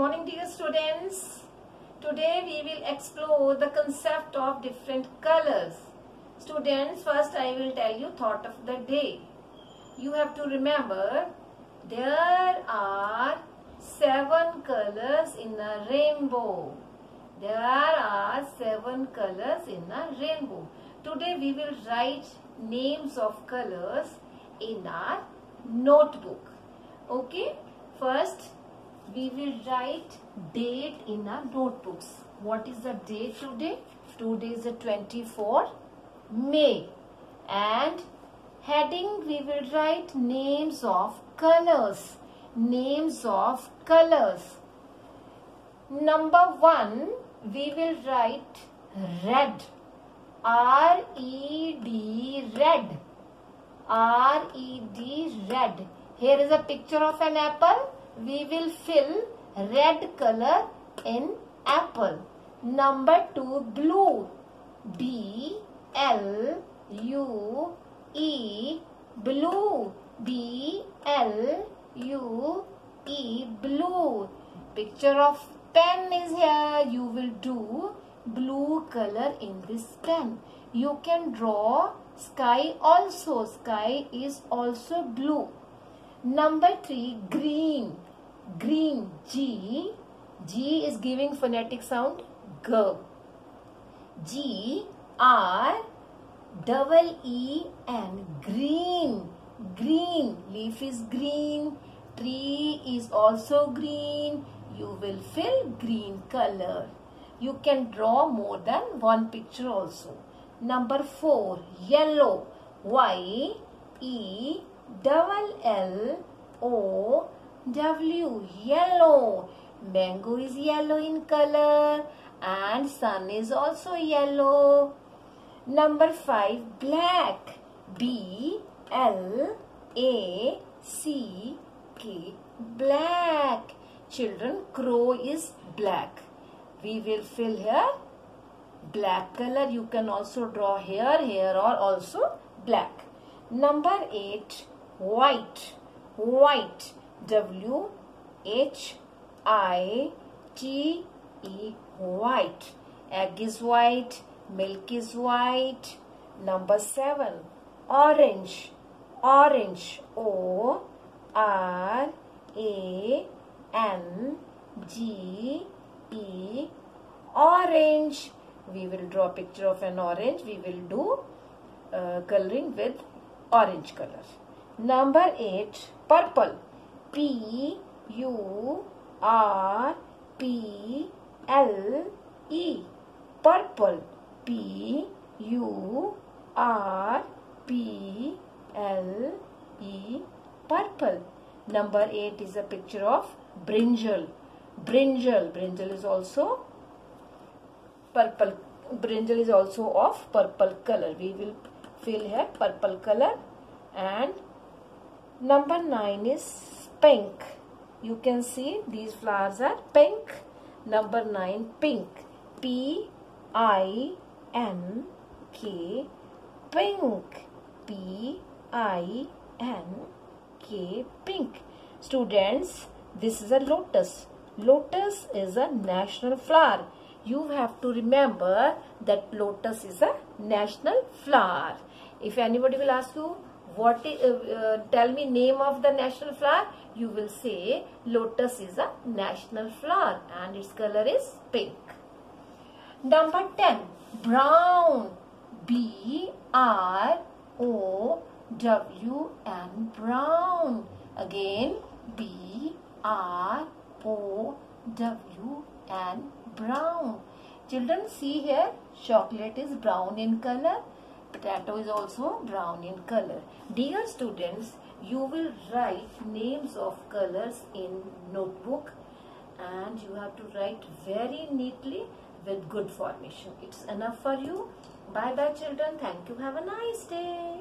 morning dear students. Today we will explore the concept of different colors. Students, first I will tell you thought of the day. You have to remember there are seven colors in a rainbow. There are seven colors in a rainbow. Today we will write names of colors in our notebook. Okay, first we will write date in our notebooks. What is the date today? Today is the 24 May. And heading we will write names of colors. Names of colors. Number one, we will write red. R-E-D, red. R-E-D, red. Here is a picture of an apple we will fill red color in apple. Number 2 blue. B L U E blue. B L U E blue. Picture of pen is here. You will do blue color in this pen. You can draw sky also. Sky is also blue. Number 3 green green G. G is giving phonetic sound G. G R double E and green. Green. Leaf is green. Tree is also green. You will fill green color. You can draw more than one picture also. Number 4. Yellow. Y E double L O W yellow. Mango is yellow in color and sun is also yellow. Number 5 black. B L A C K black. Children crow is black. We will fill here black color. You can also draw here, here or also black. Number 8 white. White W H I T E white. Egg is white, milk is white. Number 7 orange. Orange O R A N G E orange. We will draw a picture of an orange. We will do uh, coloring with orange color. Number 8 purple. P U R P L E purple P U R P L E purple number 8 is a picture of brinjal brinjal brinjal is also purple brinjal is also of purple color we will fill here purple color and number 9 is pink. You can see these flowers are pink. Number 9 pink. P I N K pink. P I N K pink. Students, this is a lotus. Lotus is a national flower. You have to remember that lotus is a national flower. If anybody will ask you, what is, uh, uh, tell me name of the national flower, you will say lotus is a national flower and its color is pink. Number 10, brown. B R O W N brown. Again B R O W N brown. Children see here chocolate is brown in color. Potato is also brown in color. Dear students, you will write names of colors in notebook and you have to write very neatly with good formation. It's enough for you. Bye bye children. Thank you. Have a nice day.